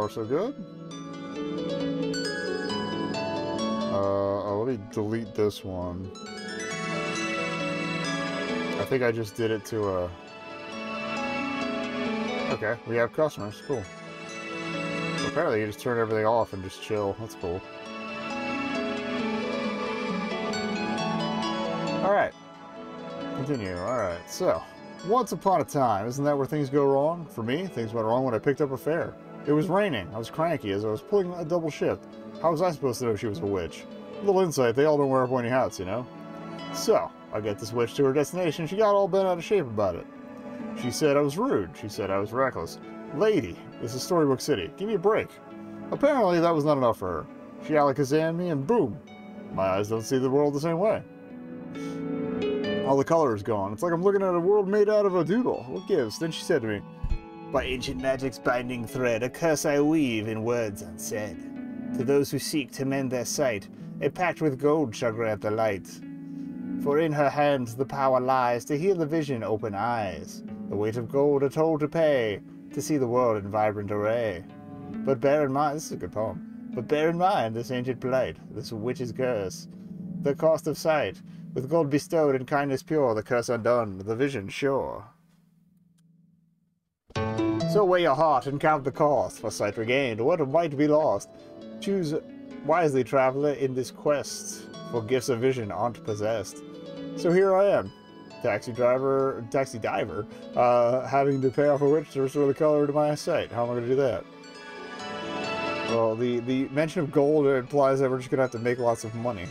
far so good. Uh, oh, let me delete this one. I think I just did it to a... Uh... Okay, we have customers. Cool. Apparently you just turn everything off and just chill. That's cool. Alright. Continue. Alright, so. Once upon a time, isn't that where things go wrong? For me, things went wrong when I picked up a fare. It was raining. I was cranky as I was pulling a double shift. How was I supposed to know she was a witch? Little insight, they all don't wear pointy hats, you know? So, I get this witch to her destination. She got all bent out of shape about it. She said I was rude. She said I was reckless. Lady, this is Storybook City. Give me a break. Apparently, that was not enough for her. She alakazammed me, and boom! My eyes don't see the world the same way. All the color is gone. It's like I'm looking at a world made out of a doodle. What gives? Then she said to me, By ancient magic's binding thread, a curse I weave in words unsaid. To those who seek to mend their sight, a pact with gold shall grant the light. For in her hands the power lies to heal the vision open eyes. The weight of gold a toll to pay to see the world in vibrant array. But bear in mind, this is a good poem. But bear in mind this ancient plight, this witch's curse, the cost of sight, with gold bestowed and kindness pure, the curse undone, the vision sure. So weigh your heart and count the cost, for sight regained, what might be lost. Choose wisely, traveler, in this quest, for gifts of vision aren't possessed. So here I am, taxi driver, taxi diver, uh, having to pay off a witch to restore the color to my sight. How am I going to do that? Well, the, the mention of gold implies that we're just going to have to make lots of money.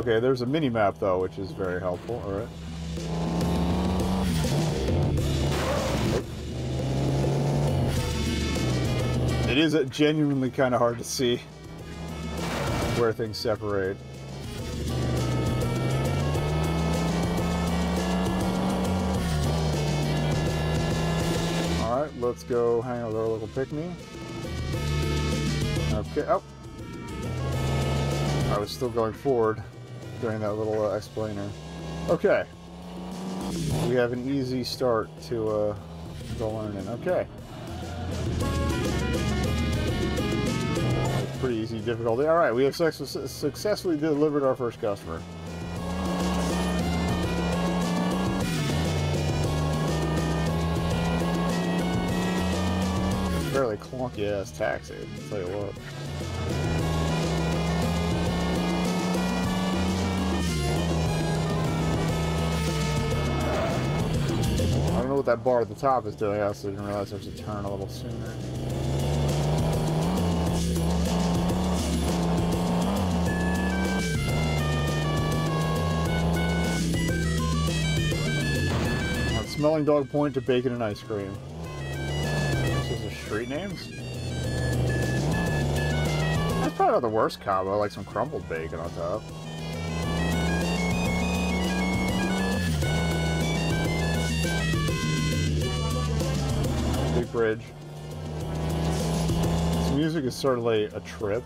Okay, there's a mini-map, though, which is very helpful. Alright. It is genuinely kind of hard to see where things separate. Alright, let's go hang out with our local pick-me. Okay, oh. I was still going forward during that little uh, explainer. Okay. We have an easy start to uh, the learning. Okay. Pretty easy difficulty. Alright, we have successfully delivered our first customer. fairly clunky ass taxi, I'll tell you what. What that bar at the top is doing, I also didn't realize there's a turn a little sooner. Smelling Dog Point to Bacon and Ice Cream street names? That's probably not the worst combo, like some crumbled bacon on top. Bridge. This music is certainly a trip.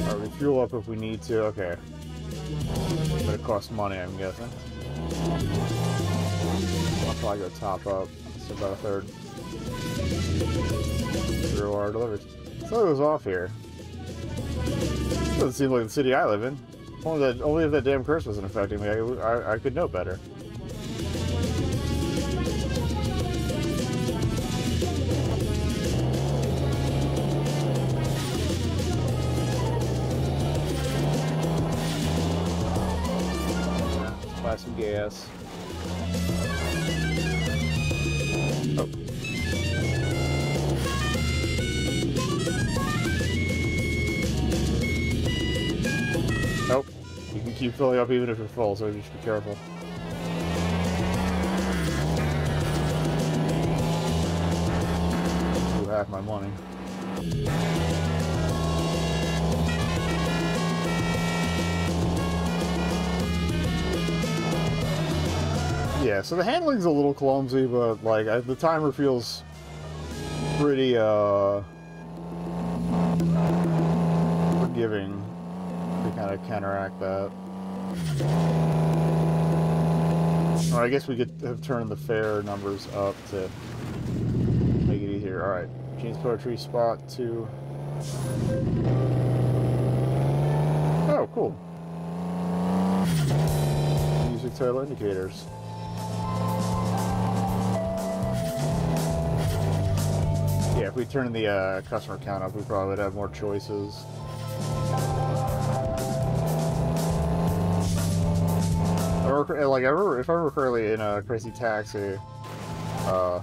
Alright, we fuel up if we need to. Okay. But it costs money, I'm guessing. I'll probably go top up. It's about a third. Through our deliveries. So it was off here. Doesn't seem like the city I live in. Only, that, only if that damn curse wasn't affecting me, I, I, I could know better. Buy some gas. keep filling up even if you're full, so you should be careful. Ooh, hack my money. Yeah, so the handling's a little clumsy, but like I, the timer feels pretty uh, forgiving to kind of counteract that. Or I guess we could have turned the fare numbers up to make it easier. All right, Gene's poetry spot two. Oh, cool. Music title indicators. Yeah, if we turn the uh, customer count up, we probably would have more choices. Like, I remember, if I remember correctly, in a Crazy Taxi, uh,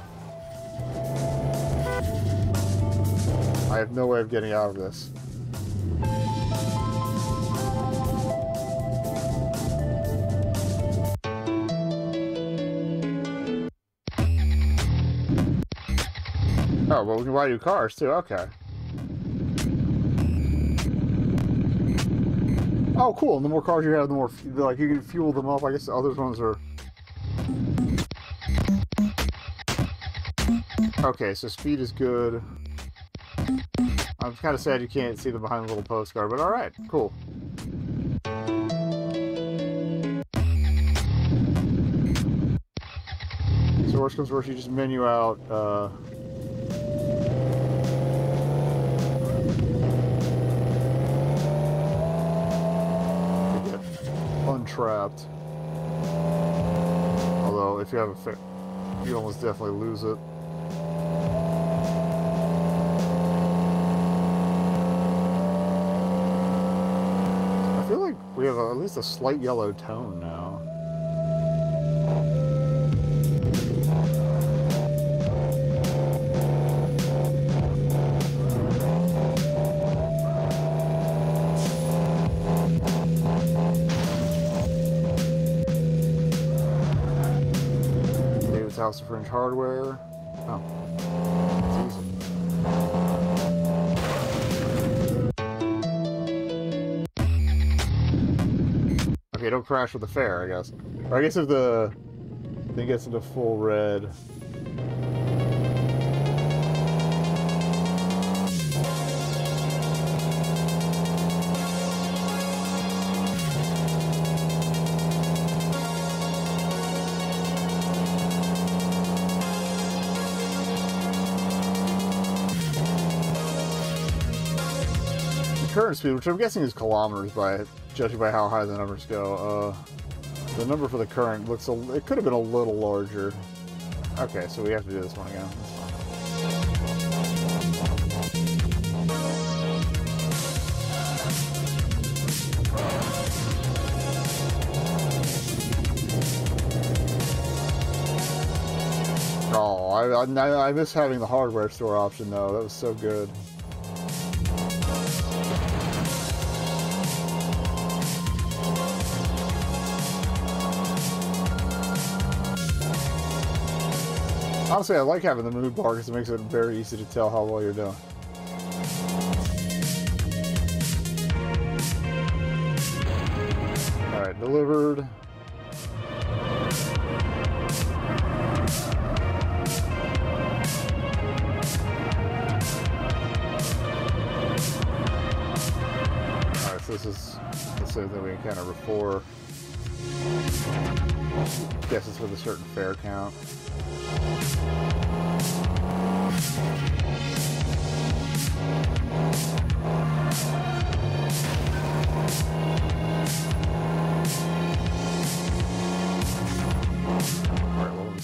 I have no way of getting out of this. Oh, well, we can buy new cars, too. Okay. Oh, cool. And the more cars you have, the more, like, you can fuel them up. I guess the other ones are... Okay, so speed is good. I'm kind of sad you can't see the behind the little postcard, but alright, cool. So worst comes worst, you just menu out, uh... Untrapped. Although, if you have a fit, you almost definitely lose it. I feel like we have a, at least a slight yellow tone now. House of Fringe Hardware. Oh. Okay, don't crash with the fare, I guess. Or I guess if the thing gets into full red. Current speed, which I'm guessing is kilometers by judging by how high the numbers go. Uh, the number for the current looks a, it could have been a little larger. Okay, so we have to do this one again. Oh, I, I, I miss having the hardware store option though. That was so good. Honestly, I like having the mood bar because it makes it very easy to tell how well you're doing. Alright, delivered. Alright, so this is the same thing we encountered before. Guess it's with a certain fare count.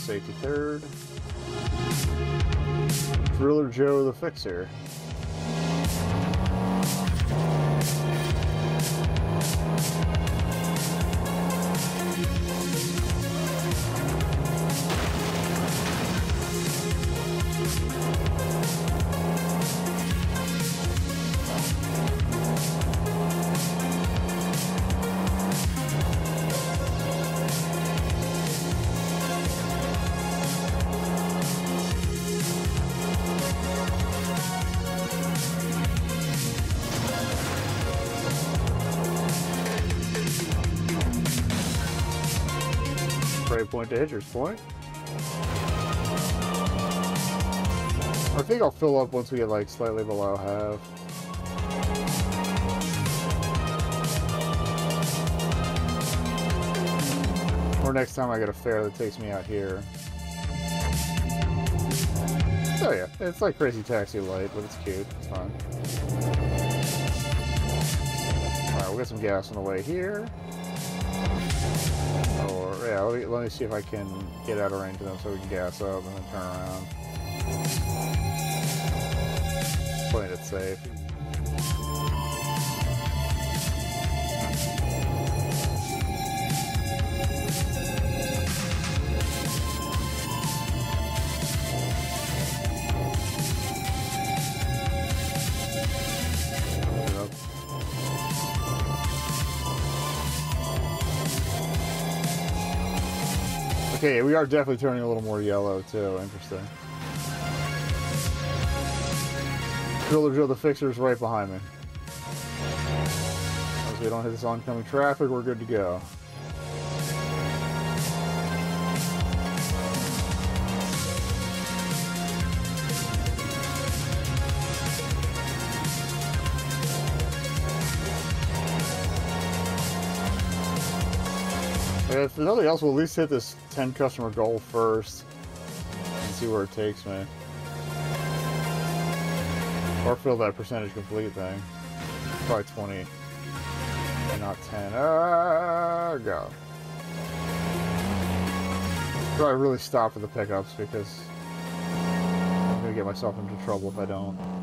Safety third. Driller Joe the Fixer. Point to Hitcher's point. I think I'll fill up once we get like slightly below half. Or next time I get a fare that takes me out here. Oh yeah, it's like Crazy Taxi Light, but it's cute. It's fine. Alright, we'll get some gas on the way here. Or, yeah, let me, let me see if I can get out of range of them so we can gas up and then turn around. Playing it safe. Okay, we are definitely turning a little more yellow too. Interesting. Driller drill the fixers right behind me. As we don't hit this oncoming traffic, we're good to go. If nothing else, we'll at least hit this 10 customer goal first and see where it takes me. Or fill that percentage complete thing. Probably 20 and not 10. Uh, go. Probably really stop for the pickups because I'm going to get myself into trouble if I don't.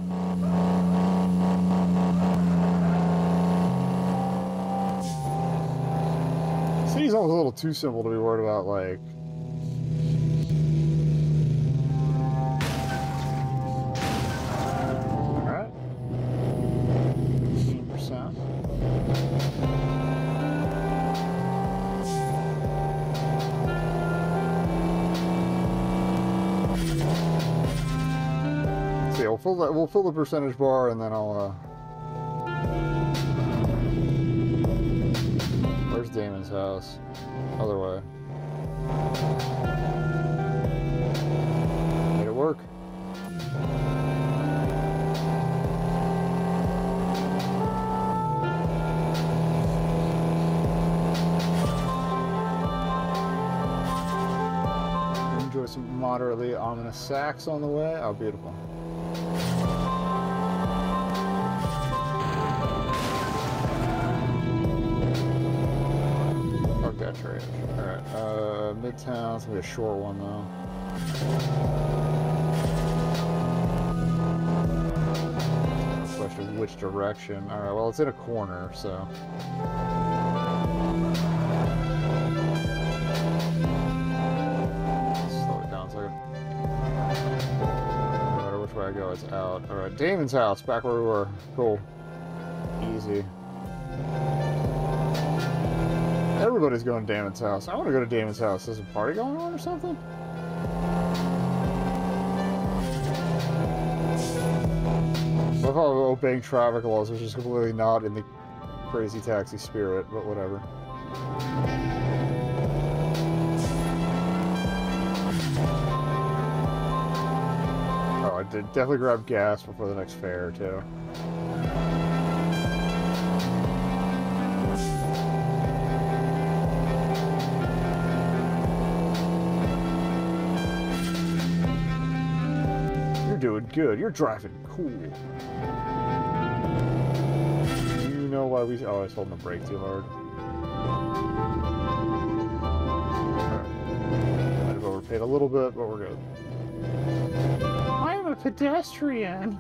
Almost a little too simple to be worried about, like... Alright. 15%. See, we'll. We'll fill the percentage bar, and then I'll. Uh... Damon's house? Other way. Made it work. Enjoy some moderately ominous sax on the way. Oh, beautiful. Midtown, it's gonna be a short one though. Question which direction. Alright, well, it's in a corner, so. Slow it down. No matter which way I go, it's out. Alright, Damon's house, back where we were. Cool. Easy. Everybody's going to Damon's house. I want to go to Damon's house. Is a party going on or something? Love how obeying traffic laws, which is completely not in the crazy taxi spirit, but whatever. Oh, I did definitely grab gas before the next fare, too. Good. You're driving cool. Do you know why we... Oh, I was holding the brake too hard. Alright. Might have overpaid a little bit, but we're good. I'm a pedestrian.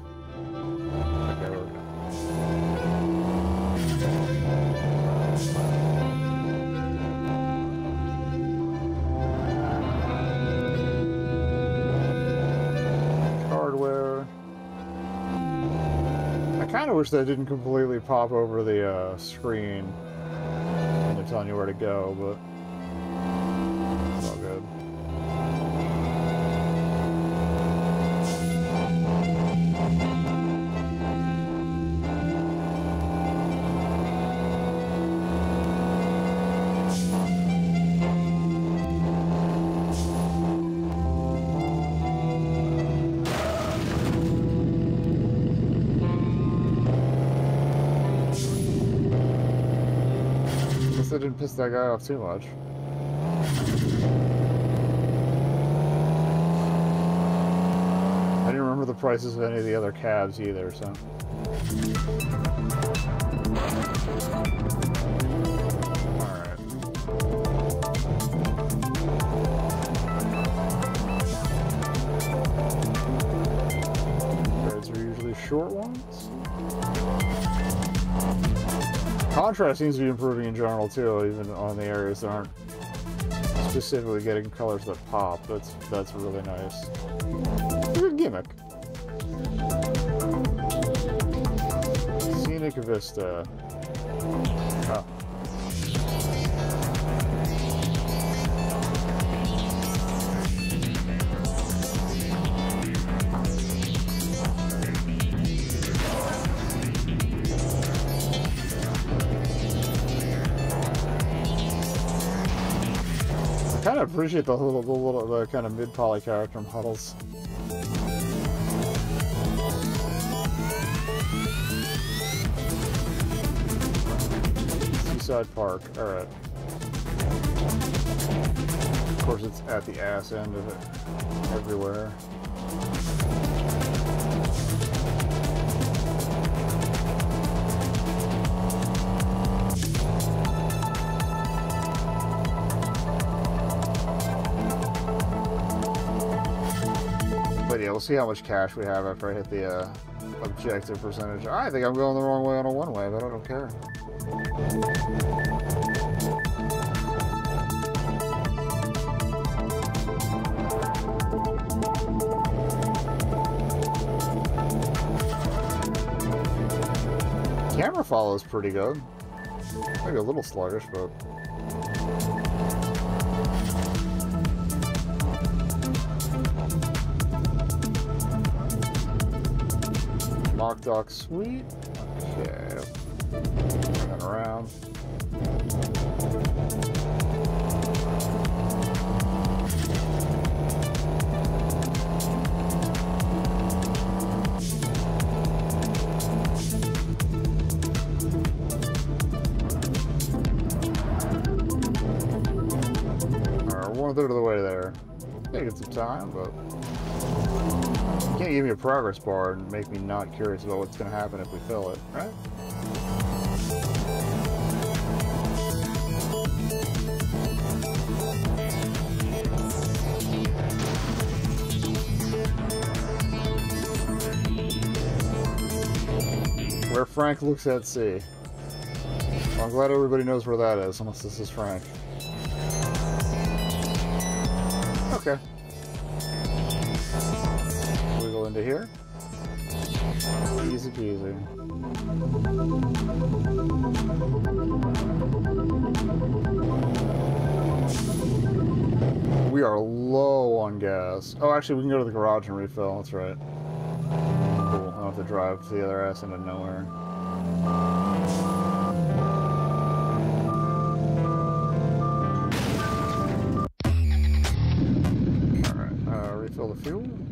Of wish that didn't completely pop over the uh, screen when they're telling you where to go, but didn't piss that guy off too much. I didn't remember the prices of any of the other cabs either, so... short ones. Contrast seems to be improving in general too, even on the areas that aren't specifically getting colors that pop. That's that's really nice. Good gimmick. Scenic Vista. Oh. Of appreciate the little, the little, the kind of mid-poly character models. Seaside Park. All right. Of course, it's at the ass end of it, everywhere. See how much cash we have after I hit the uh, objective percentage. I think I'm going the wrong way on a one-way, but I don't care. Camera follow is pretty good. Maybe a little sluggish, but Mock Dock Suite. Okay. Turn around. Alright, one third of the way there. Taking some time, but give me a progress bar and make me not curious about what's going to happen if we fill it, right? Where Frank looks at sea. Well, I'm glad everybody knows where that is, unless this is Frank. Oh, actually, we can go to the garage and refill. That's right. Cool. I don't have to drive to the other ass end of nowhere. Alright, uh, refill the fuel.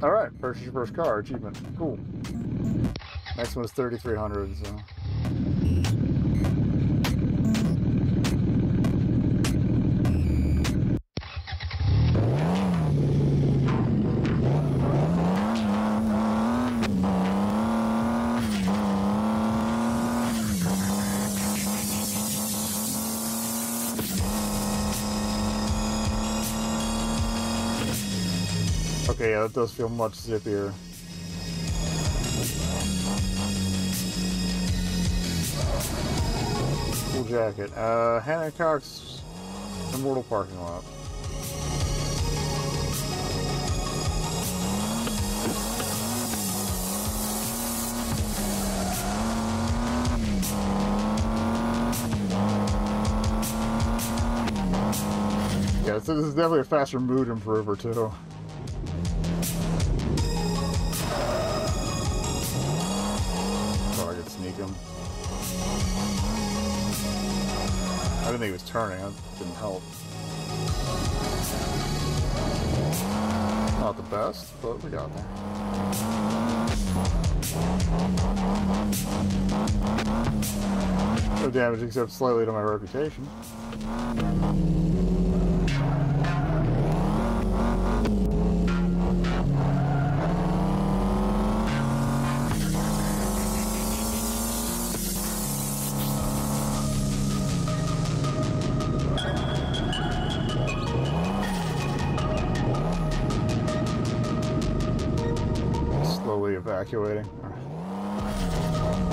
Alright, purchase your first car, achievement. Cool. Next one is 3300 so... Okay, yeah, that does feel much zippier. Cool jacket. Uh, Hancock's Immortal Parking Lot. Yeah, so this is definitely a faster mood improver, too. Was turning. That didn't help. Not the best, but we got there. No damage except slightly to my reputation.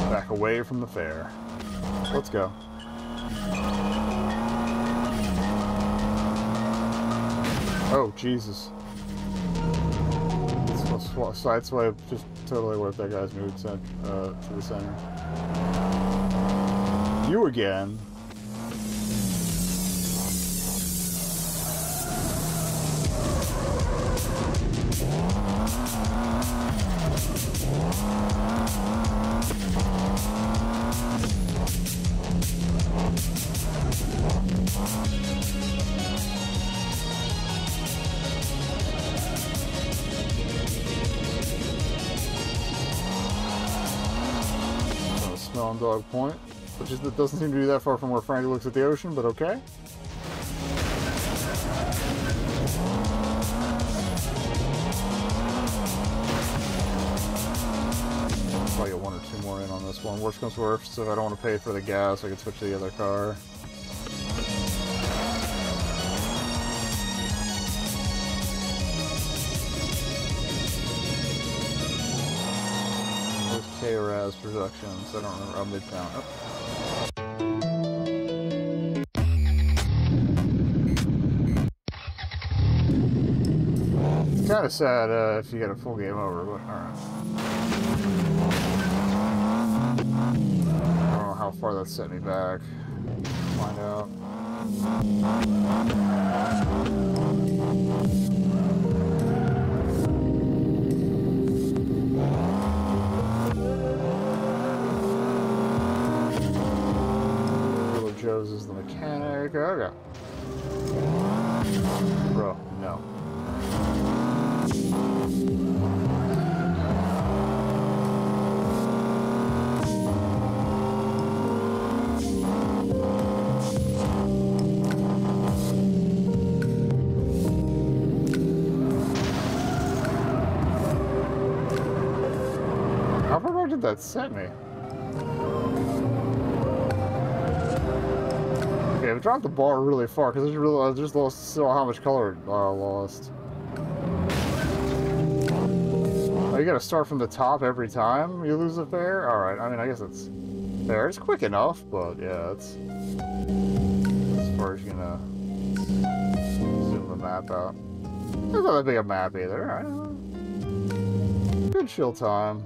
Back away from the fare. Let's go. Oh, Jesus. Sideswipe just totally whipped that guy's mood cent uh, to the center. You again. Dog Point, which is, doesn't seem to be that far from where Frankie looks at the ocean, but okay. Probably get one or two more in on this one. Worst comes to worst, so if I don't want to pay for the gas, I can switch to the other car. K-Raz Productions. I don't remember. Oh, Midtown. Oh. Kind of sad uh, if you get a full game over, but alright. I don't know how far that set me back. Find out. Joe's is the mechanic. Oh, okay. Bro, no. How far back did that set me? I've dropped the bar really far because I just really I just lost saw how much color I uh, lost. Oh, you gotta start from the top every time you lose a fare? Alright, I mean I guess it's fair. It's quick enough, but yeah, it's as far as you gonna zoom the map out. It's not that big a map either. Alright. Good chill time.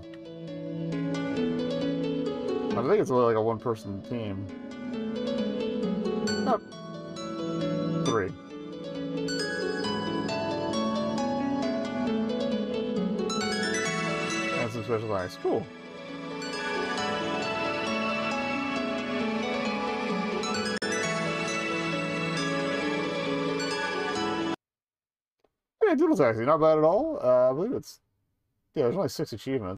I think it's only like a one person team. Three. And some special ice. Cool. Yeah, Doodle Taxi, not bad at all. Uh, I believe it's... Yeah, there's only six achievements.